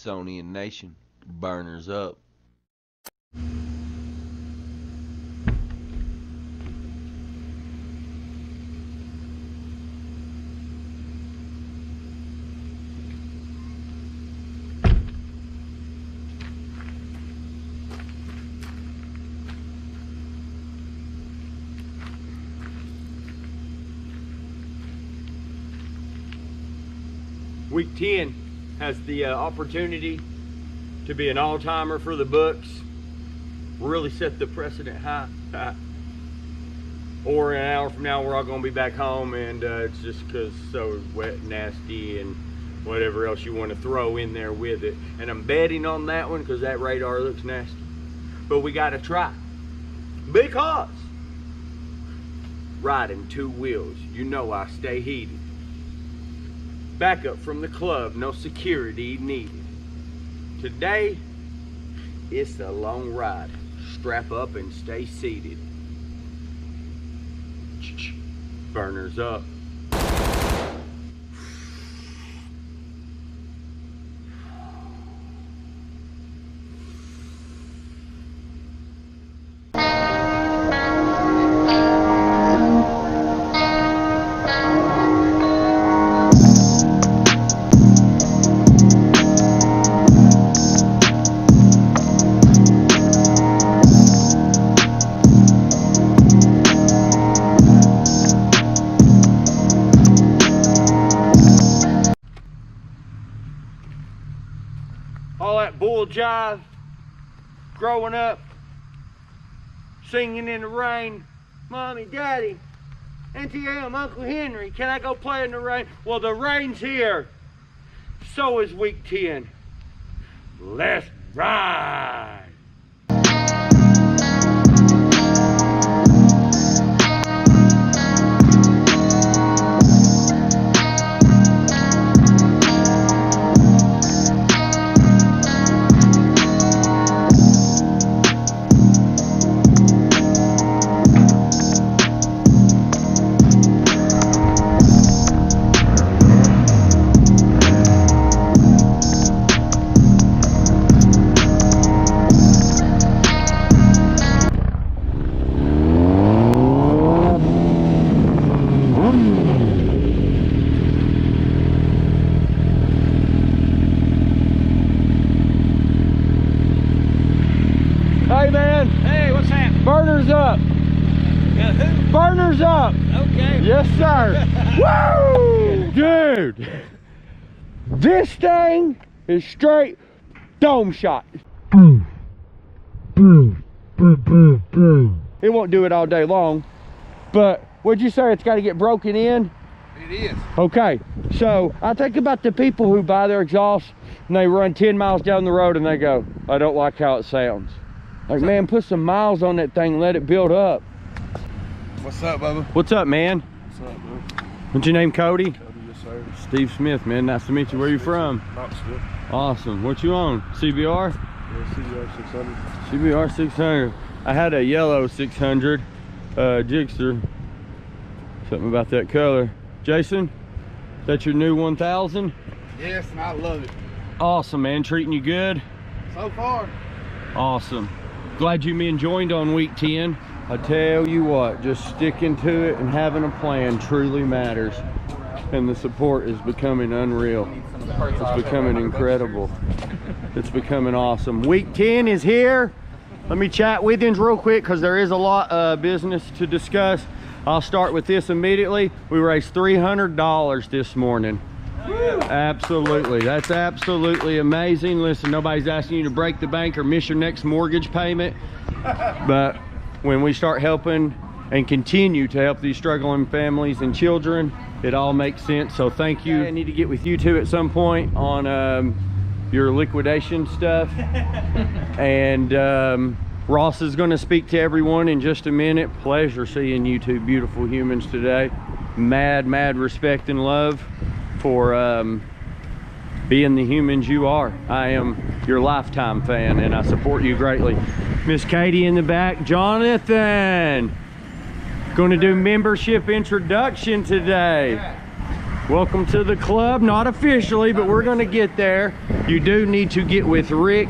Smithsonian Nation. Burners up. Week 10 has the uh, opportunity to be an all-timer for the books. Really set the precedent high. or an hour from now, we're all going to be back home, and uh, it's just because so wet, nasty, and whatever else you want to throw in there with it. And I'm betting on that one because that radar looks nasty. But we got to try because riding two wheels, you know I stay heated. Backup from the club, no security needed. Today, it's a long ride. Strap up and stay seated. Burners up. Growing up singing in the rain mommy daddy auntie em uncle henry can i go play in the rain? Well the rain's here. So is week 10 let's ride burners up Okay. Yes, sir. Woo! Dude, this thing is straight dome shot. Boom, boom, boom, boom, boom. It won't do it all day long, but would you say it's got to get broken in? It is. Okay, so I think about the people who buy their exhaust and they run 10 miles down the road and they go, I don't like how it sounds. Like, man, put some miles on that thing let it build up. What's up, Bubba? What's up, man? What's up, bro? What's your name, Cody? Cody, yes, sir. Steve Smith, man. Nice to meet you. Where are you from? Knoxville. Awesome. What you on? CBR? Yeah, CBR 600. CBR 600. I had a yellow 600 uh, Gixxer. Something about that color. Jason, is that your new 1000? Yes, and I love it. Awesome, man. Treating you good? So far. Awesome. Glad you and joined on week 10. I tell you what, just sticking to it and having a plan truly matters. And the support is becoming unreal. It's becoming incredible. It's becoming awesome. Week 10 is here. Let me chat with you real quick because there is a lot of business to discuss. I'll start with this immediately. We raised $300 this morning. Absolutely. That's absolutely amazing. Listen, nobody's asking you to break the bank or miss your next mortgage payment. But when we start helping and continue to help these struggling families and children, it all makes sense. So thank you. I need to get with you two at some point on um, your liquidation stuff. and um, Ross is going to speak to everyone in just a minute. Pleasure seeing you two beautiful humans today. Mad, mad respect and love for um, being the humans you are. I am your lifetime fan and I support you greatly. Miss Katie in the back, Jonathan. Going to do membership introduction today. Welcome to the club. Not officially, but we're gonna get there. You do need to get with Rick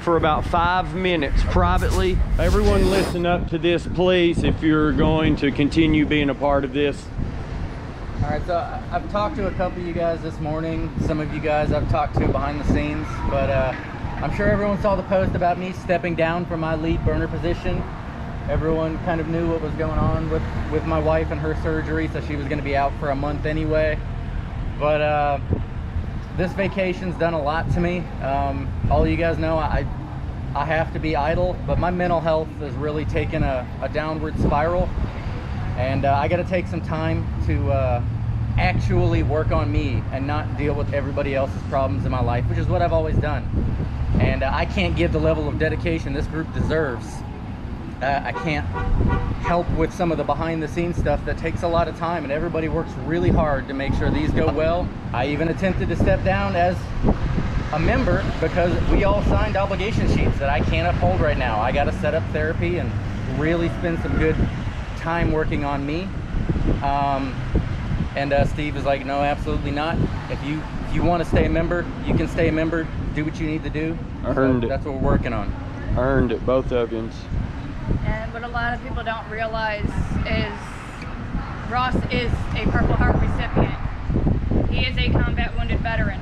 for about five minutes privately. Everyone listen up to this, please, if you're going to continue being a part of this. All right, so I've talked to a couple of you guys this morning. Some of you guys I've talked to behind the scenes, but uh, I'm sure everyone saw the post about me stepping down from my lead burner position. Everyone kind of knew what was going on with, with my wife and her surgery, so she was going to be out for a month anyway. But uh, this vacation's done a lot to me. Um, all you guys know, I I have to be idle, but my mental health has really taken a, a downward spiral and uh, I got to take some time to uh, actually work on me and not deal with everybody else's problems in my life, which is what I've always done. And uh, I can't give the level of dedication this group deserves. Uh, I can't help with some of the behind the scenes stuff that takes a lot of time, and everybody works really hard to make sure these go well. I even attempted to step down as a member because we all signed obligation sheets that I can't uphold right now. I got to set up therapy and really spend some good time working on me. Um, and uh, Steve is like, no, absolutely not. If you if you want to stay a member, you can stay a member. Do what you need to do. Earned so it. That's what we're working on. Earned it, both of you. And what a lot of people don't realize is Ross is a Purple Heart recipient. He is a combat wounded veteran.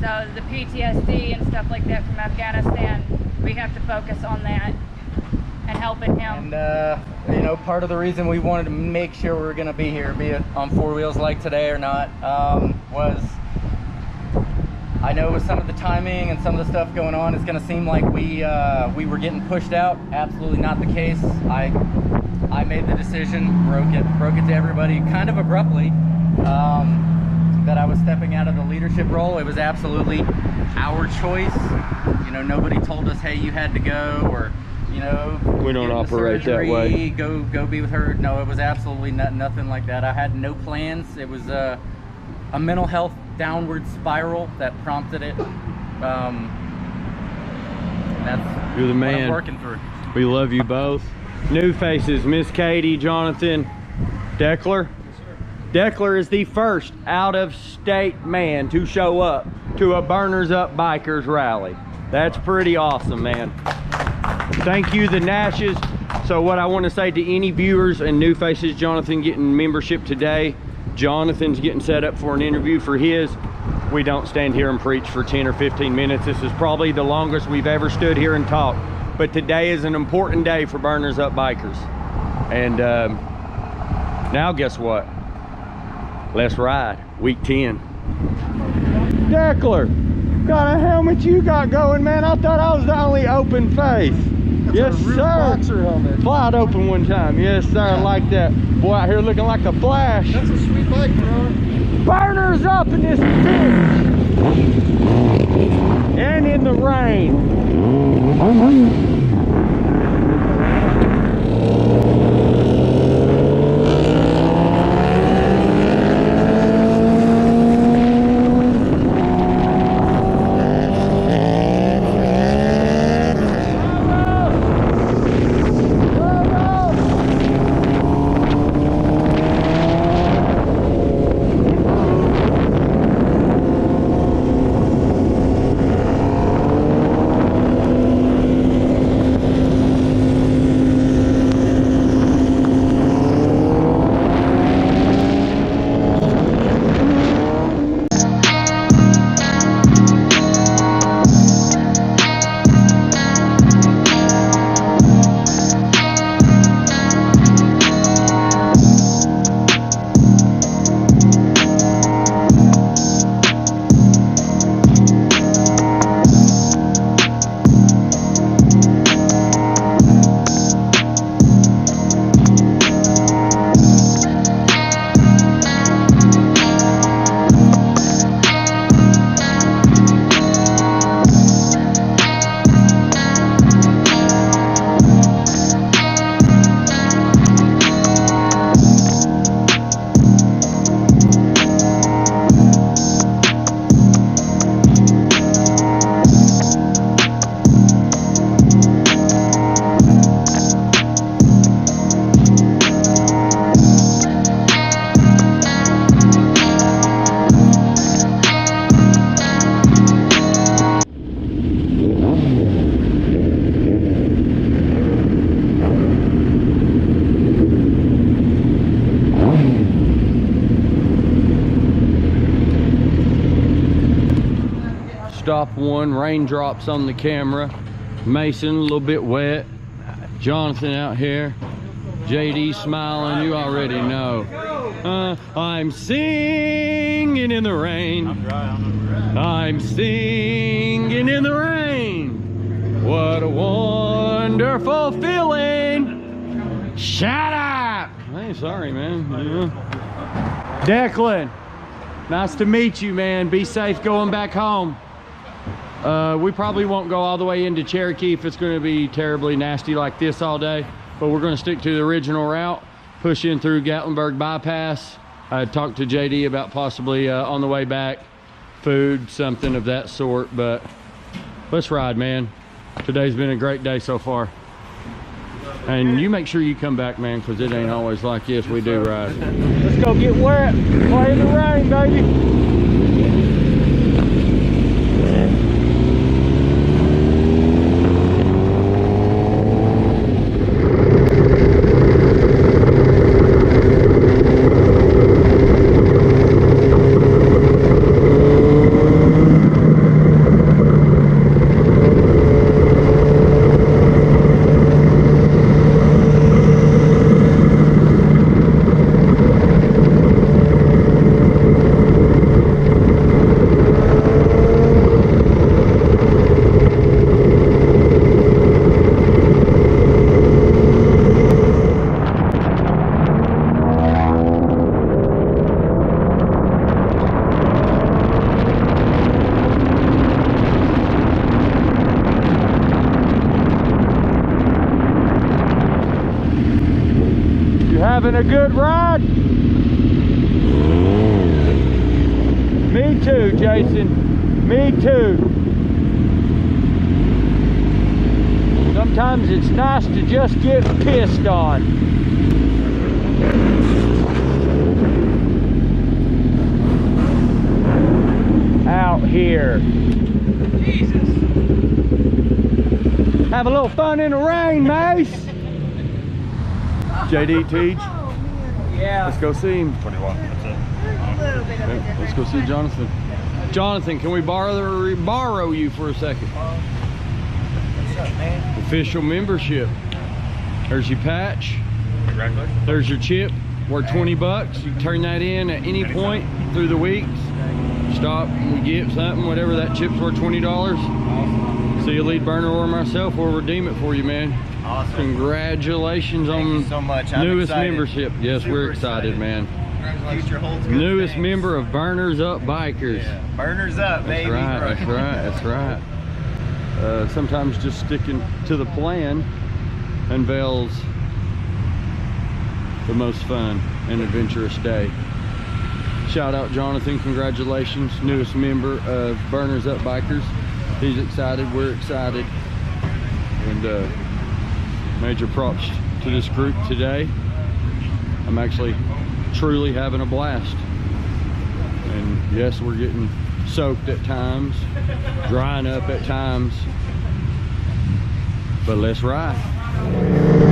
So the PTSD and stuff like that from Afghanistan, we have to focus on that and helping him. And uh, you know, part of the reason we wanted to make sure we were going to be here, be it on four wheels like today or not, um, was I know with some of the timing and some of the stuff going on, it's going to seem like we uh, we were getting pushed out. Absolutely not the case. I I made the decision, broke it, broke it to everybody, kind of abruptly. Um, that I was stepping out of the leadership role. It was absolutely our choice. You know, nobody told us, "Hey, you had to go," or you know, We don't operate that way. Go, go be with her. No, it was absolutely not, nothing like that. I had no plans. It was a, a mental health downward spiral that prompted it. Um, that's You're the man. Working through. We love you both. New faces, Miss Katie, Jonathan, Deckler. Deckler is the first out of state man to show up to a Burners Up Bikers rally. That's pretty awesome, man. Thank you, the Nashes. So, what I want to say to any viewers and new faces, Jonathan getting membership today. Jonathan's getting set up for an interview for his. We don't stand here and preach for 10 or 15 minutes. This is probably the longest we've ever stood here and talked. But today is an important day for Burners Up Bikers. And um, now, guess what? Let's ride. Week 10. Deckler, got a helmet you got going, man. I thought I was the only open face. Yes, sir. boxer helmet. Wide open one time. Yes, sir. I like that. Boy, out here looking like a flash. That's a sweet bike, bro. Burners up in this bitch. And in the rain. Stop one, raindrops on the camera. Mason, a little bit wet. Jonathan out here. JD smiling, you already know. Uh, I'm singing in the rain. I'm singing in the rain. What a wonderful feeling. Shut up. Hey, sorry, man. Yeah. Declan, nice to meet you, man. Be safe going back home. Uh, we probably won't go all the way into Cherokee if it's going to be terribly nasty like this all day, but we're going to stick to the original route, push in through Gatlinburg bypass. I talked to JD about possibly uh, on the way back, food, something of that sort, but let's ride, man. Today's been a great day so far. And you make sure you come back, man, because it ain't always like this. We do ride. Let's go get wet. Play in the rain, baby. You having a good ride? Me too, Jason. Me too. Sometimes it's nice to just get pissed on. Out here. Have a little fun in the rain, Mace. JD Teach. Oh, yeah. Let's go see him. A little bit of. Let's go see Jonathan. Jonathan, can we borrow borrow you for a second? What's up, man? Official membership. There's your patch. There's your chip. Worth 20 bucks. You can turn that in at any point through the weeks. Stop and we get something, whatever that chip's worth $20. See a lead burner or myself, we'll redeem it for you, man. Awesome. Congratulations Thank on so much. I'm newest excited. membership. Yes, Super we're excited, man. Future holds good Newest things. member of Burners Up Bikers. Yeah. Burners up, That's baby. right, that's right, that's right. Uh, sometimes just sticking to the plan unveils the most fun and adventurous day. Shout out Jonathan, congratulations, newest member of Burners Up Bikers. He's excited, we're excited. And uh, major props to this group today. I'm actually truly having a blast. And yes, we're getting soaked at times, drying up at times. But let's ride.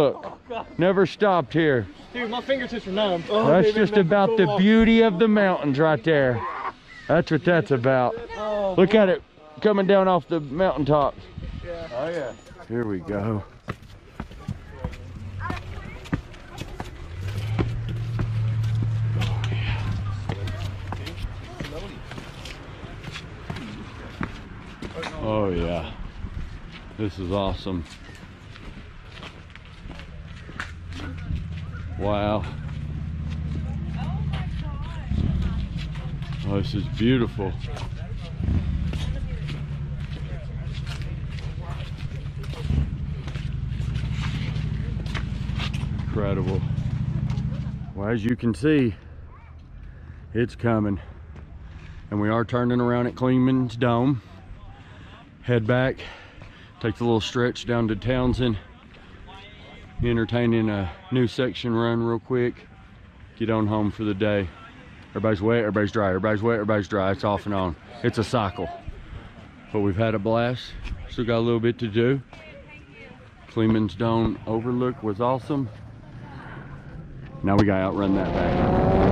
Overlook. Oh, Never stopped here. Dude, my fingertips are numb. Oh, that's just about the beauty of the mountains right there. That's what that's about. Oh, Look at it coming down off the mountaintop. Oh yeah. Here we go. Oh yeah. This is awesome. Wow. Oh, this is beautiful. Incredible. Well, as you can see, it's coming. And we are turning around at Clingman's Dome. Head back, take the little stretch down to Townsend. Entertaining a new section run real quick. Get on home for the day. Everybody's wet, everybody's dry. Everybody's wet, everybody's dry. It's off and on. It's a cycle. But we've had a blast. Still got a little bit to do. Clingman's Dome overlook was awesome. Now we gotta outrun that back.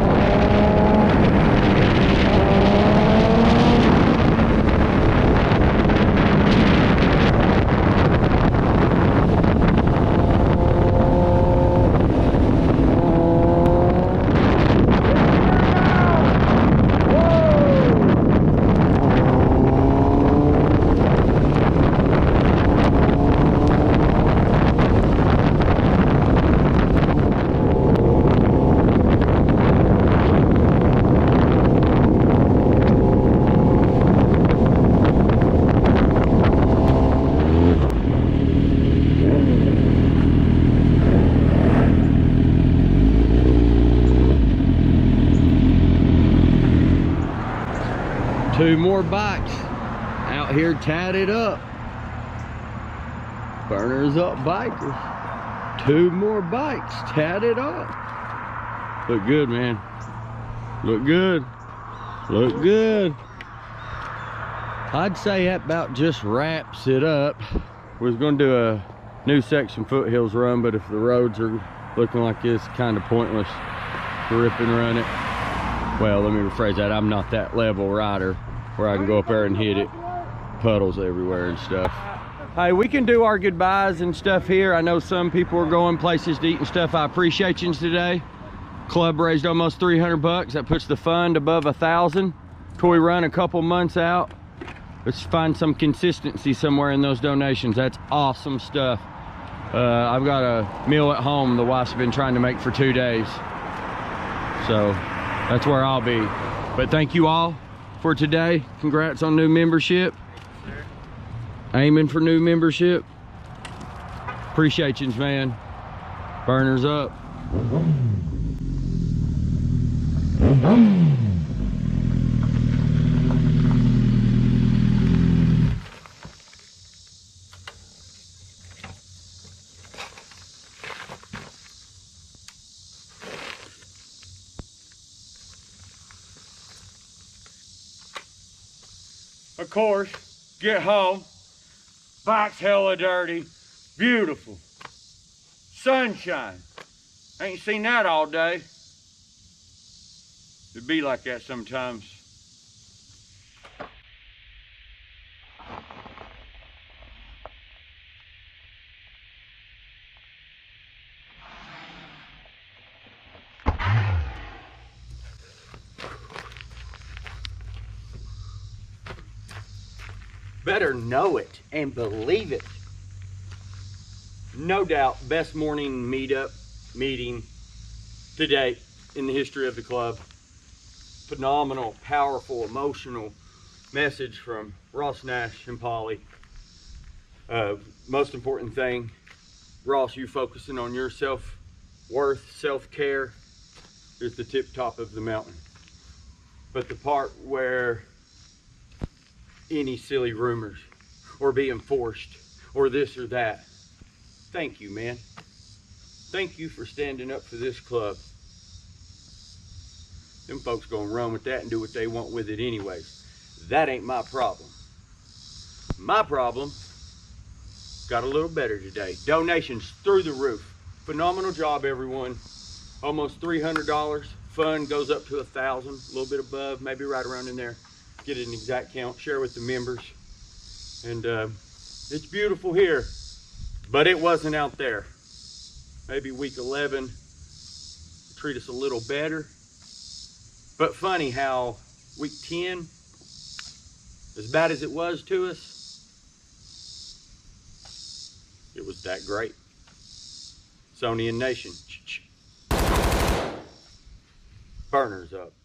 Two more bikes out here tatted up. Burners up bikers. Two more bikes tatted up. Look good, man. Look good. Look good. I'd say that about just wraps it up. We was gonna do a new section foothills run, but if the roads are looking like this, kind of pointless rip and run it. Well, let me rephrase that. I'm not that level rider where I can go up there and hit it. Puddles everywhere and stuff. Hey, we can do our goodbyes and stuff here. I know some people are going places to eat and stuff. I appreciate you today. Club raised almost 300 bucks. That puts the fund above a thousand. We run a couple months out. Let's find some consistency somewhere in those donations. That's awesome stuff. Uh, I've got a meal at home the wife's been trying to make for two days. So that's where I'll be. But thank you all for today. Congrats on new membership. Aiming for new membership. Appreciate you, man. Burners up. Of course, get home. Bike's hella dirty. Beautiful. Sunshine. Ain't seen that all day. It'd be like that sometimes. Better know it and believe it. No doubt, best morning meetup meeting to date in the history of the club. Phenomenal, powerful, emotional message from Ross Nash and Polly. Uh, most important thing, Ross, you focusing on your self worth, self care is the tip top of the mountain. But the part where any silly rumors or being forced or this or that. Thank you, man. Thank you for standing up for this club. Them folks gonna run with that and do what they want with it anyways. That ain't my problem. My problem got a little better today. Donations through the roof. Phenomenal job, everyone. Almost $300. Fund goes up to a thousand, a little bit above, maybe right around in there. Get an exact count, share with the members. And uh, it's beautiful here, but it wasn't out there. Maybe week 11 treat us a little better. But funny how week 10, as bad as it was to us, it was that great. Sonian Nation. Burners up.